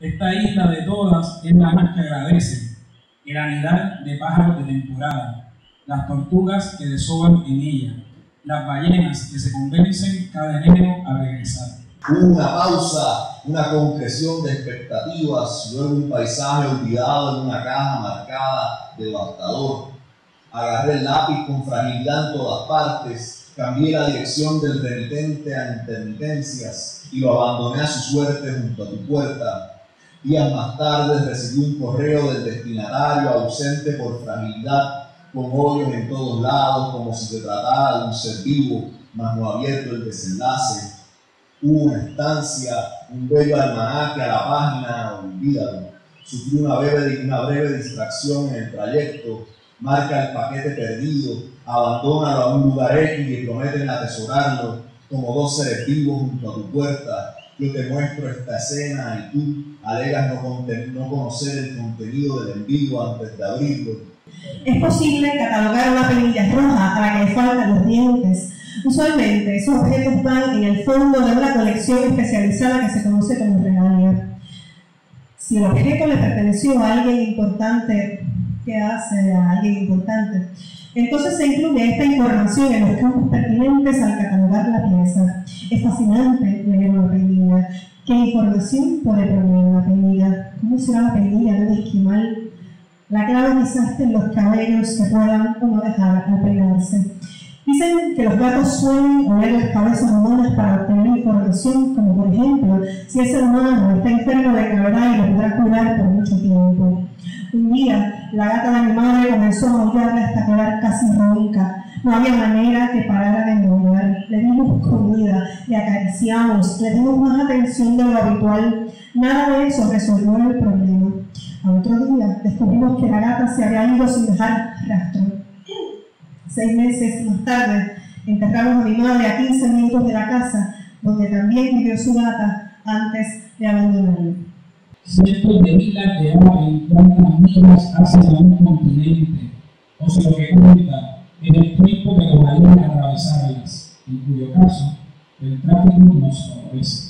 Esta isla de todas es la más que agradece, el anidar de pájaros de temporada, las tortugas que desoban en ella, las ballenas que se convencen cada enero a regresar. Una pausa, una concreción de expectativas, luego un paisaje olvidado en una caja marcada, devastador. Agarré el lápiz con fragilidad en todas partes, cambié la dirección del remitente a intermitencias y lo abandoné a su suerte junto a tu puerta. Días más tarde recibí un correo del destinatario ausente por fragilidad, con hoyos en todos lados, como si se tratara de un ser vivo, mas no abierto el desenlace. Hubo una estancia, un bello almanaque a la página, olvídalo. Sufrí una breve, una breve distracción en el trayecto, marca el paquete perdido, abandónalo a un lugar X y prometen atesorarlo como dos seres vivos junto a tu puerta yo te muestro esta escena y tú alegas no, no conocer el contenido del envío antes de abrirlo. Es posible catalogar una penilla roja a la que le faltan los dientes. Usualmente esos objetos van en el fondo de una colección especializada que se conoce como regalia. Si el objeto le perteneció a alguien importante, ¿qué hace a alguien importante? Entonces se incluye esta información en los campos pertinentes al catalogar la pieza. Es fascinante leer una penilla. ¿Qué información puede proveer una penilla? ¿Cómo será la penilla de un esquimal? La clave quizás en los cabellos que puedan o no dejar al. Dicen que los gatos suelen oler las cabezas humanas para obtener información, como por ejemplo, si ese humano está enfermo de gravedad y lo podrá curar por mucho tiempo. Un día, la gata de mi madre comenzó a maullarle hasta quedar casi ronca. No había manera que parara de maullar. Le dimos comida, le acariciamos, le dimos más atención de lo habitual. Nada de eso resolvió el problema. A otro día, descubrimos que la gata se había ido sin dejar rastro. Seis meses más tarde, enterramos a mi madre a 15 minutos de la casa, donde también vivió su gata antes de abandonarlo. Cientos de milas de agua encuentran las minas hacia un continente, o se lo que cuenta en el tiempo que tomaría atravesarlas, en cuyo caso el tráfico nos favorece.